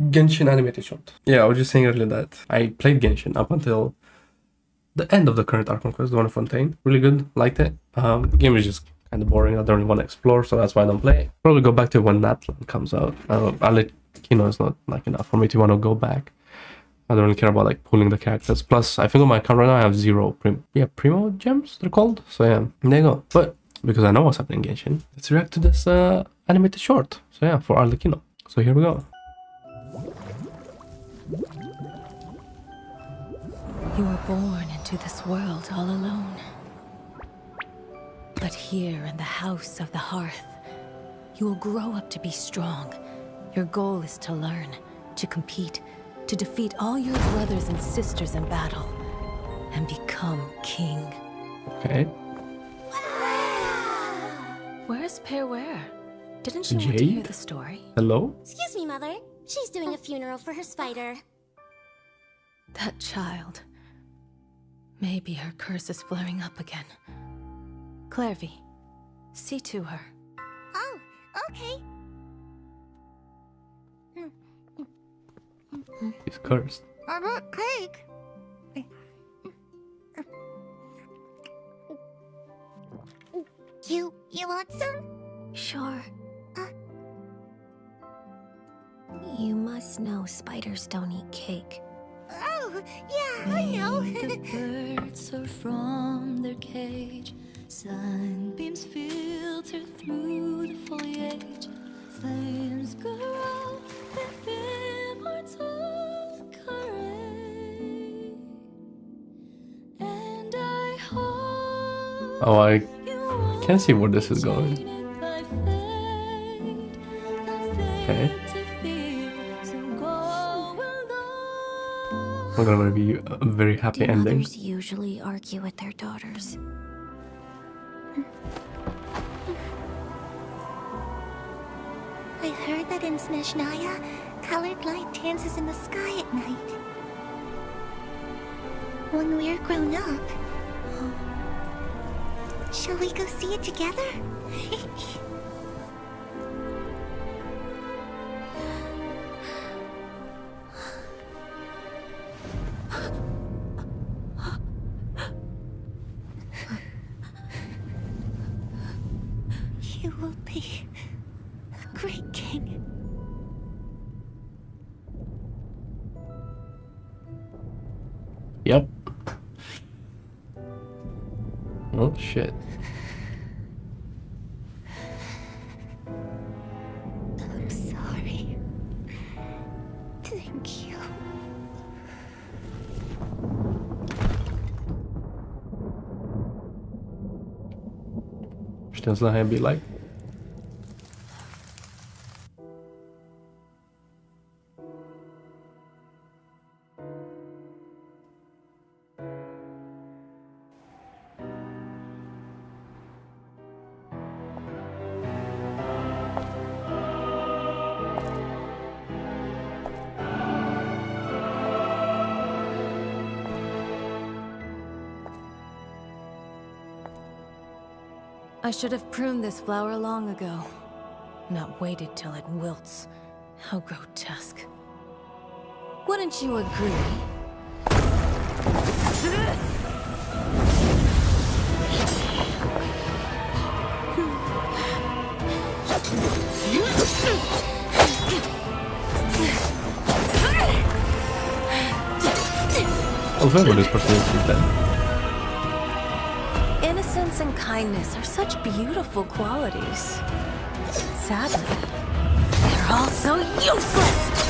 Genshin animated short. Yeah, I was just saying earlier that I played Genshin up until the end of the current Arc Quest, the one of Fontaine. Really good, liked it. Um, game is just kind of boring. I don't really want to explore, so that's why I don't play. Probably go back to when Natlan comes out. Uh, I let Kino is not like enough for me to want to go back. I don't really care about like pulling the characters. Plus, I think on my account right now I have zero prim yeah Primogems they're called. So yeah, there you go. But because I know what's happening in Genshin, let's react to this uh, animated short. So yeah, for Arlecchino. So here we go. You were born into this world all alone. But here in the house of the hearth, you will grow up to be strong. Your goal is to learn, to compete, to defeat all your brothers and sisters in battle, and become king. Okay. Where's Peruere? Didn't she want to hear the story? Hello. Excuse me, Mother. She's doing a funeral for her spider. That child. Maybe her curse is flaring up again. Clervie, see to her. Oh, okay. He's cursed. I brought cake. You, you want some? Sure. Uh. You must know spiders don't eat cake. Oh, yeah, I know. the birds soar from their cage. Sunbeams filter through the foliage. Flames grow with immortal courage. And I hope Oh, I can't see where this is going. won't by fate. Nothing Okay. Not gonna be a very happy Do ending. mothers usually argue with their daughters? I heard that in Snezhnaya, colored light dances in the sky at night. When we're grown up. Shall we go see it together? be great king. Yep. Oh, shit. I'm sorry. Thank you. She doesn't know to be like. I should have pruned this flower long ago. Not waited till it wilts. How grotesque. Wouldn't you agree? Oh, whoever this person kindness are such beautiful qualities. Sadly, they're all so useless!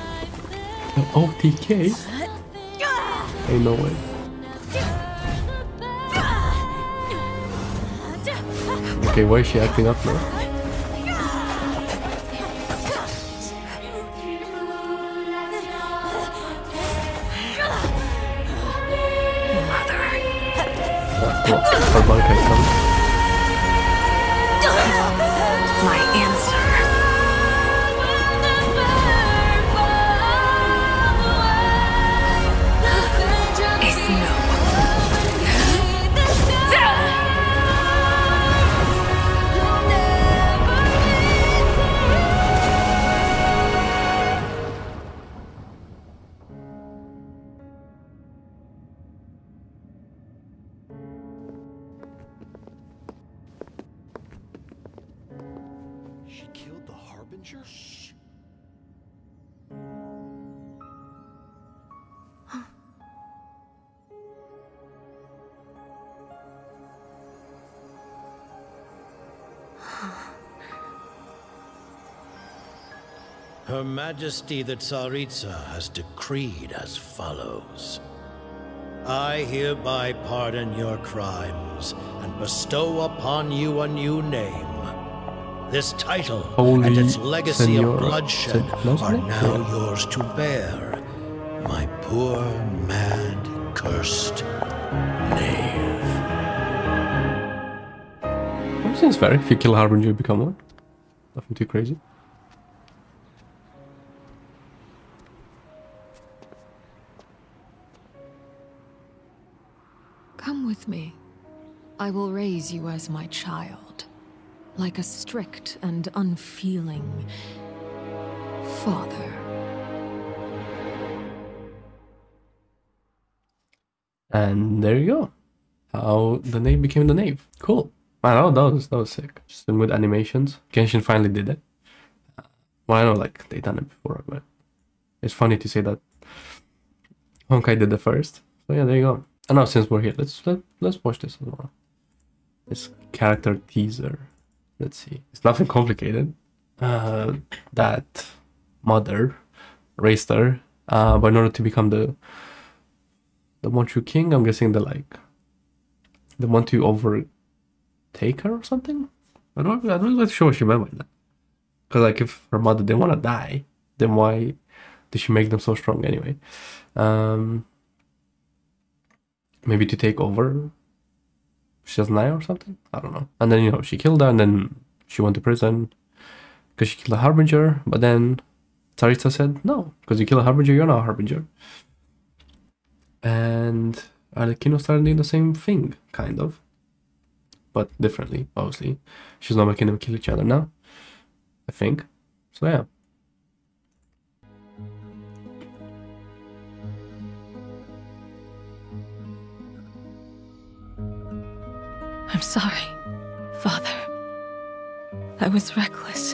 OTK? Ain't no way. Okay, why is she acting up now? Mother. Her bunk has come. My answer Harbinger? Shh. Her Majesty the Tsaritsa has decreed as follows. I hereby pardon your crimes and bestow upon you a new name. This title and its legacy Senora. of bloodshed are now Yeah. yours to bear. My poor, mad, cursed knave. Well, seems fair. If you kill a Harbinger, you become one. Nothing too crazy. Come with me. I will raise you as my child, like a strict and unfeeling father. And there you go. How the name became the name. Cool. Man, that was, that was sick. Just some good animations. Genshin finally did it. Uh, Well, I know like they done it before, but it's funny to say that Honkai did the first. So yeah, there you go. And now since we're here, let's let, let's watch this as well. This character teaser. Let's see. It's nothing complicated. Uh, that mother raised her, uh, but in order to become the the one true king, I'm guessing the like the one to overtake her or something. I don't I don't really sure what she meant by that. Because like if her mother didn't want to die, then why did she make them so strong anyway? Um, maybe to take over Shazanaya or something. I don't know. And then you know she killed her, and then she went to prison because she killed a harbinger. But then Tsaritsa said no, because you kill a harbinger, you're not a harbinger and Arlecchino started doing the same thing, kind of, but differently, obviously. She's not making them kill each other now, I think. So yeah. I'm sorry, Father. I was reckless.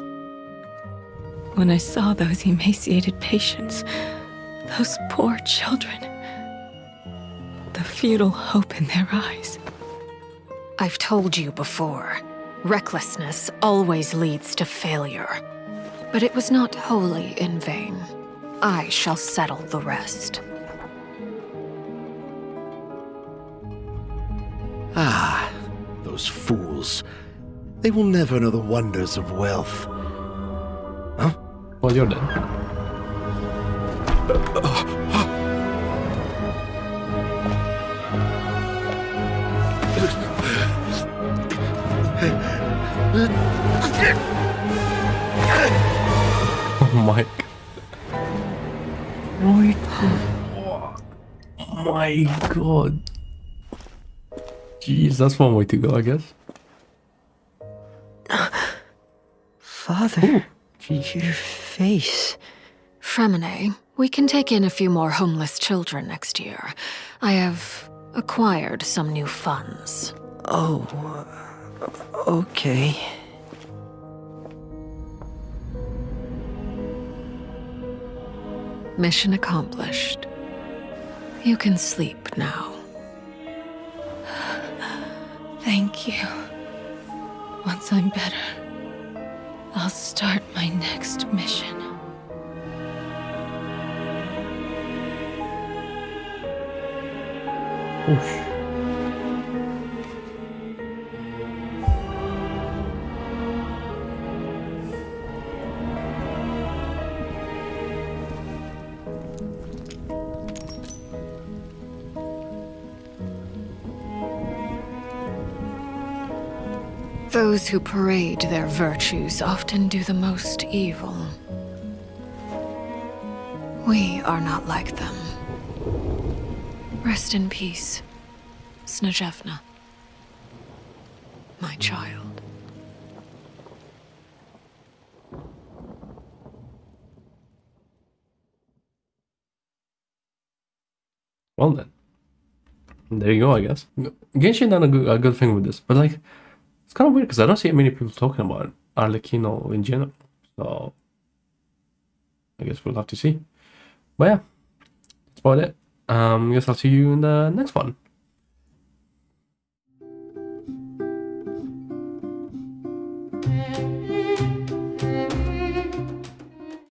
When I saw those emaciated patients, those poor children, the futile hope in their eyes. I've told you before, recklessness always leads to failure. But it was not wholly in vain. I shall settle the rest. Ah, those fools. They will never know the wonders of wealth. Huh? Well, you're dead. Oh my. My god. Oh my god. Jeez, that's one way to go, I guess. Father, Jeez. your face. Freminet, we can take in a few more homeless children next year. I have acquired some new funds. Oh, uh, okay. Mission accomplished. You can sleep now. Thank you. Once I'm better, I'll start my next mission. Oof. Those who parade their virtues often do the most evil. We are not like them. Rest in peace, Snezhevna. My child. Well then, there you go. I guess Genshin done a good, a good thing with this, but like, it's kind of weird because I don't see many people talking about Arlecchino in general. So I guess we'll have to see. But yeah, that's about it. Um, I guess I'll see you in the next one.